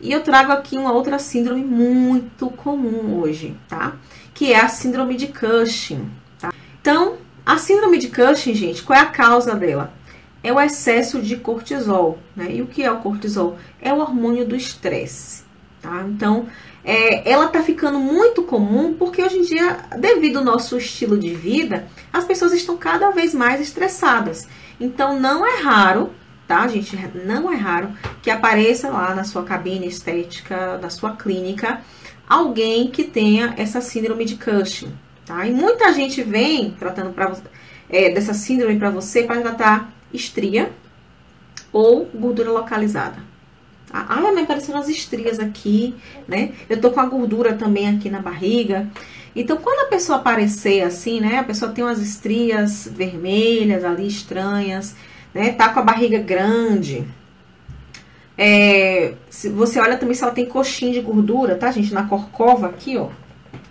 E eu trago aqui uma outra síndrome muito comum hoje, tá? Que é a síndrome de Cushing, tá? Então, a síndrome de Cushing, gente, qual é a causa dela? É o excesso de cortisol, né? E o que é o cortisol? É o hormônio do estresse, tá? Então, é, ela tá ficando muito comum porque hoje em dia, devido ao nosso estilo de vida, as pessoas estão cada vez mais estressadas. Então, não é raro tá, gente? Não é raro que apareça lá na sua cabine estética, da sua clínica, alguém que tenha essa síndrome de Cushing, tá? E muita gente vem tratando pra, é, dessa síndrome para você para tratar estria ou gordura localizada. Tá? Ah, me apareceram as estrias aqui, né? Eu tô com a gordura também aqui na barriga. Então, quando a pessoa aparecer assim, né? A pessoa tem umas estrias vermelhas ali estranhas né? Tá com a barriga grande. É, se você olha também se ela tem coxinha de gordura, tá, gente? Na corcova aqui, ó.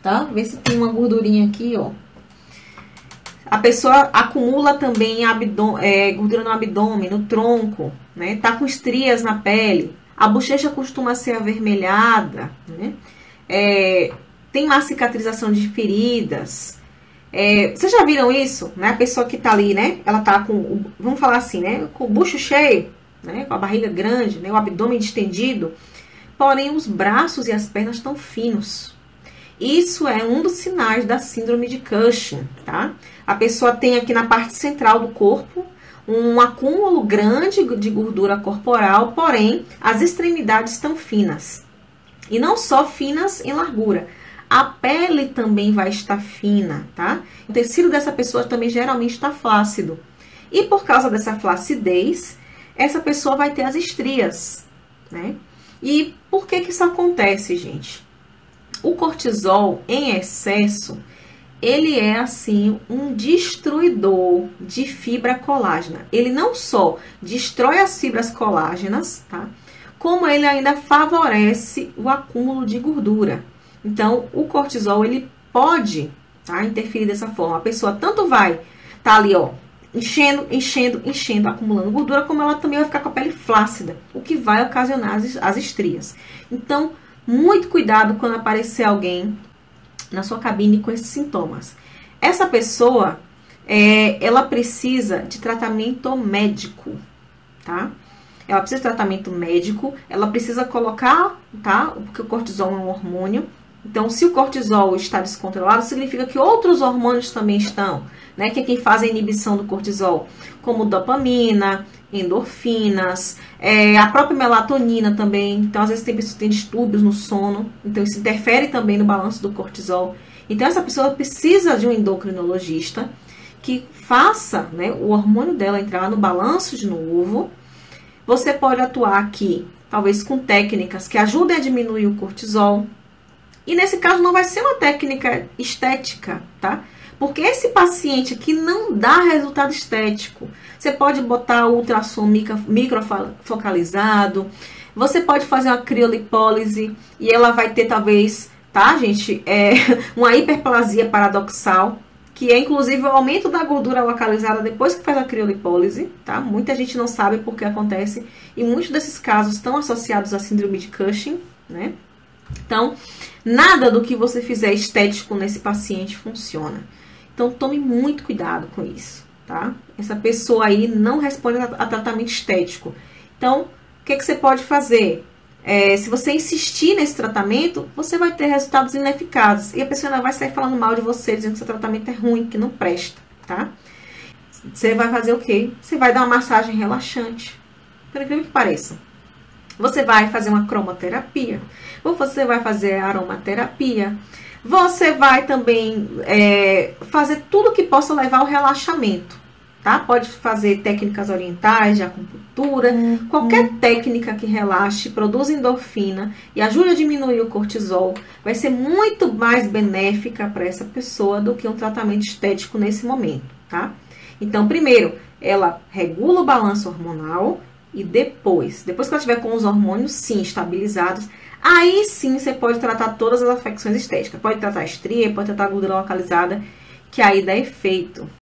Tá? Vê se tem uma gordurinha aqui, ó. A pessoa acumula também é, gordura no abdômen, no tronco, né? Tá com estrias na pele. A bochecha costuma ser avermelhada, né? É, tem má cicatrização de feridas. É, vocês já viram isso? Né? A pessoa que tá ali, né? Ela tá com, vamos falar assim, né? Com o bucho cheio, né? Com a barriga grande, né? O abdômen distendido. Porém, os braços e as pernas estão finos. Isso é um dos sinais da síndrome de Cushing, tá? A pessoa tem aqui na parte central do corpo um acúmulo grande de gordura corporal, porém as extremidades estão finas. E não só finas em largura, a pele também vai estar fina, tá? O tecido dessa pessoa também geralmente está flácido. E por causa dessa flacidez, essa pessoa vai ter as estrias, né? E por que que isso acontece, gente? O cortisol em excesso, ele é assim um destruidor de fibra colágena. Ele não só destrói as fibras colágenas, tá? Como ele ainda favorece o acúmulo de gordura. Então, o cortisol, ele pode tá, interferir dessa forma. A pessoa tanto vai tá ali, ó, enchendo, enchendo, enchendo, acumulando gordura, como ela também vai ficar com a pele flácida, o que vai ocasionar as, as estrias. Então, muito cuidado quando aparecer alguém na sua cabine com esses sintomas. Essa pessoa, é, ela precisa de tratamento médico, tá? Ela precisa de tratamento médico, ela precisa colocar, tá? Porque o cortisol é um hormônio, então, se o cortisol está descontrolado, significa que outros hormônios também estão, né? Que é quem faz a inibição do cortisol, como dopamina, endorfinas, é, a própria melatonina também. Então, às vezes tem têm distúrbios no sono, então isso interfere também no balanço do cortisol. Então, essa pessoa precisa de um endocrinologista que faça né, o hormônio dela entrar no balanço de novo. Você pode atuar aqui, talvez com técnicas que ajudem a diminuir o cortisol, e nesse caso não vai ser uma técnica estética, tá? Porque esse paciente aqui não dá resultado estético. Você pode botar ultrassom microfocalizado, você pode fazer uma criolipólise e ela vai ter talvez, tá, gente, é, uma hiperplasia paradoxal, que é inclusive o aumento da gordura localizada depois que faz a criolipólise, tá? Muita gente não sabe por que acontece e muitos desses casos estão associados à síndrome de Cushing, né? Então, nada do que você fizer estético nesse paciente funciona. Então, tome muito cuidado com isso, tá? Essa pessoa aí não responde a, tratamento estético. Então, o que, que você pode fazer? É, se você insistir nesse tratamento, você vai ter resultados ineficazes. E a pessoa ainda vai sair falando mal de você, dizendo que seu tratamento é ruim, que não presta, tá? Você vai fazer o quê? Você vai dar uma massagem relaxante. Por incrível que pareça. Você vai fazer uma cromoterapia, ou você vai fazer aromaterapia. Você vai também é, fazer tudo que possa levar ao relaxamento, tá? Pode fazer técnicas orientais de acupuntura, uhum. qualquer técnica que relaxe, produza endorfina e ajude a diminuir o cortisol, vai ser muito mais benéfica para essa pessoa do que um tratamento estético nesse momento, tá? Então, primeiro, ela regula o balanço hormonal e depois, depois que ela tiver com os hormônios sim estabilizados, aí sim você pode tratar todas as afecções estéticas. Pode tratar estria, pode tratar gordura localizada, que aí dá efeito.